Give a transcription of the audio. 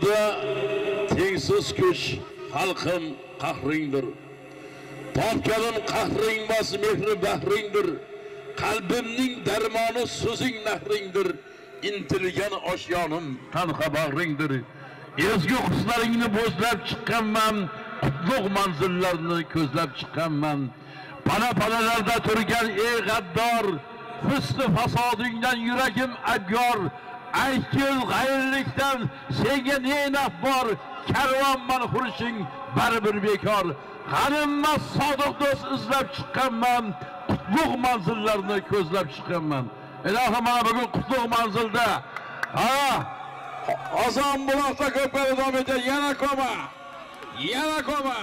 dunyoda tengsiz kuch xalqim qahringdir. Topganim qahringmas mehri bahringdir. Qalbimning darmoni so'zing nahringdir. Intilgan oshyonim tanha bag'ringdir. Ezgu hislaringni bo'zlab chiqqanman qutlug' manzillarni ko'zlab chiqqanman. Pana panalarda turgan ey g'addor husni fasodingdan yuragim abgor. Aytgil g'ayirlikdan senga ne naf bor? Karvonman xurishing baribir bekor. G'animmas sodiq do'st izlab chiqqanman qutlug' manzillarni ko'zlab chiqqanman. Ilohim mana bugun qutlug' manzilda. Ha ozon buloqda ko'pkari davom etyapti yana koma yana koma.